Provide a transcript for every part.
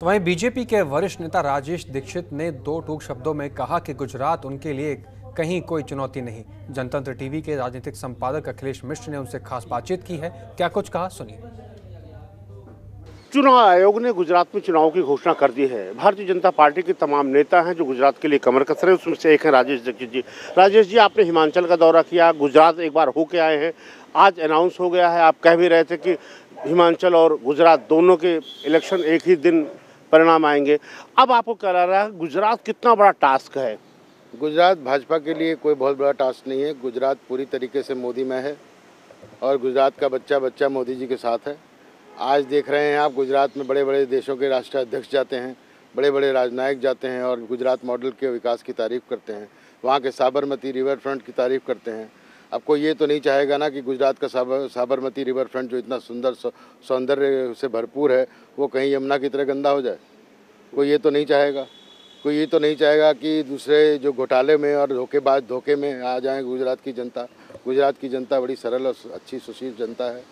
तो वहीं बीजेपी के वरिष्ठ नेता राजेश दीक्षित ने दो टूक शब्दों में कहा कि गुजरात उनके लिए कहीं कोई चुनौती नहीं। जनतंत्र टीवी के राजनीतिक संपादक अखिलेश मिश्र ने उनसे खास बातचीत की है। क्या कुछ कहा? सुनिए। चुनाव आयोग ने गुजरात में चुनाव की घोषणा कर दी है। भारतीय जनता पार्टी के तमाम नेता हैं जो गुजरात के लिए कमर कस रहे हैं, उसमें से एक है राजेश दीक्षित जी। राजेश जी, आपने हिमाचल का दौरा किया, गुजरात एक बार होके आए हैं। आज अनाउंस हो गया है, आप कह भी रहे थे कि हिमाचल और गुजरात दोनों के इलेक्शन एक ही दिन परिणाम आएँगे। अब आपको लग रहा है, गुजरात कितना बड़ा टास्क है? गुजरात भाजपा के लिए कोई बहुत बड़ा टास्क नहीं है। गुजरात पूरी तरीके से मोदी में है और गुजरात का बच्चा बच्चा मोदी जी के साथ है। आज देख रहे हैं आप, गुजरात में बड़े बड़े देशों के राष्ट्राध्यक्ष जाते हैं बड़े बड़े राजनायक जाते हैं और गुजरात मॉडल के विकास की तारीफ़ करते हैं, वहाँ के साबरमती रिवर फ्रंट की तारीफ़ करते हैं। अब कोई ये तो नहीं चाहेगा ना कि गुजरात का साबर साबरमती रिवर फ्रंट जो इतना सुंदर सौंदर्य से भरपूर है, वो कहीं यमुना की तरह गंदा हो जाए? कोई ये तो नहीं चाहेगा? कोई ये तो नहीं चाहेगा कि दूसरे जो घोटाले में और धोखेबाज धोखे में आ जाए गुजरात की जनता? गुजरात की जनता बड़ी सरल और अच्छी सुशील जनता है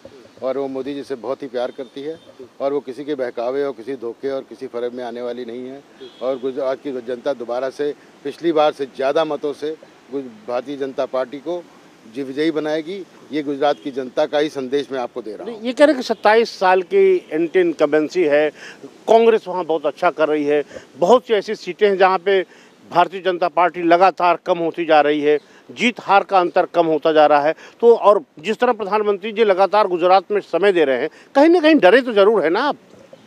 और वो मोदी जी से बहुत ही प्यार करती है और वो किसी के बहकावे और किसी धोखे और किसी फ़र्क में आने वाली नहीं है और गुजरात की जनता दोबारा से, पिछली बार से ज़्यादा मतों से भारतीय जनता पार्टी को जी विजयी बनाएगी ये गुजरात की जनता का ही संदेश मैं आपको दे रहा हूँ। ये कह रहे कि सत्ताईस साल की एंटी इनकम्बेंसी है कांग्रेस वहाँ बहुत अच्छा कर रही है बहुत सी ऐसी सीटें हैं जहाँ पे भारतीय जनता पार्टी लगातार कम होती जा रही है जीत हार का अंतर कम होता जा रहा है। तो और जिस तरह प्रधानमंत्री जी लगातार गुजरात में समय दे रहे हैं कहीं ना कहीं डरे तो ज़रूर है ना आप?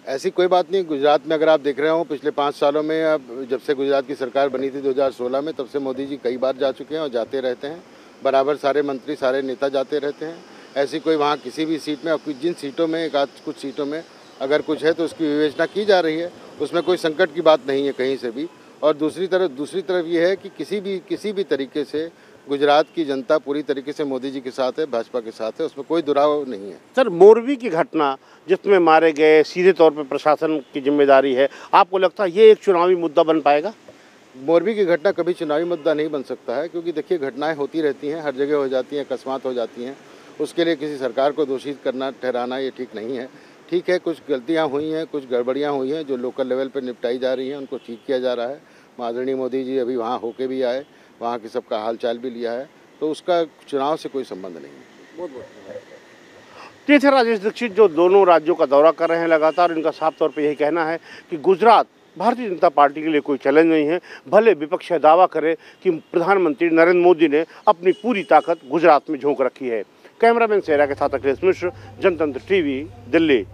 ऐसी कोई बात नहीं गुजरात में अगर आप देख रहे हो पिछले पाँच सालों में अब जब से गुजरात की सरकार बनी थी 2016 में तब से मोदी जी कई बार जा चुके हैं और जाते रहते हैं। बराबर सारे मंत्री, सारे नेता जाते रहते हैं। ऐसी कोई वहाँ किसी भी सीट में और जिन सीटों में, एक आध कुछ सीटों में अगर कुछ है तो उसकी विवेचना की जा रही है। उसमें कोई संकट की बात नहीं है कहीं से भी। और दूसरी तरफ़ दूसरी तरफ़ ये है कि किसी भी किसी भी तरीके से गुजरात की जनता पूरी तरीके से मोदी जी के साथ है, भाजपा के साथ है, उसमें कोई दुराव नहीं है। सर मोरबी की घटना जिसमें मारे गए, सीधे तौर पर प्रशासन की ज़िम्मेदारी है, आपको लगता है ये एक चुनावी मुद्दा बन पाएगा? मोरबी की घटना कभी चुनावी मुद्दा नहीं बन सकता है, क्योंकि देखिए, घटनाएँ होती रहती हैं, हर जगह हो जाती हैं, अकस्मात हो जाती हैं। उसके लिए किसी सरकार को दोषी करना, ठहराना ये ठीक नहीं है। ठीक है, कुछ गलतियाँ हुई हैं, कुछ गड़बड़ियाँ हुई हैं, जो लोकल लेवल पर निपटाई जा रही हैं, उनको ठीक किया जा रहा है। आदरणीय मोदी जी अभी वहाँ होके भी आए, वहाँ के सबका हाल चाल भी लिया है तो उसका चुनाव से कोई संबंध नहीं है। बहुत बहुत ये थे राजेश दीक्षित, जो दोनों राज्यों का दौरा कर रहे हैं लगातार, इनका साफ़ तौर पर यही कहना है कि गुजरात भारतीय जनता पार्टी के लिए कोई चैलेंज नहीं है। भले विपक्ष दावा करे कि प्रधानमंत्री नरेंद्र मोदी ने अपनी पूरी ताकत गुजरात में झोंक रखी है। कैमरामैन सेरा के साथ अखिलेश मिश्र, जनतंत्र टीवी, दिल्ली।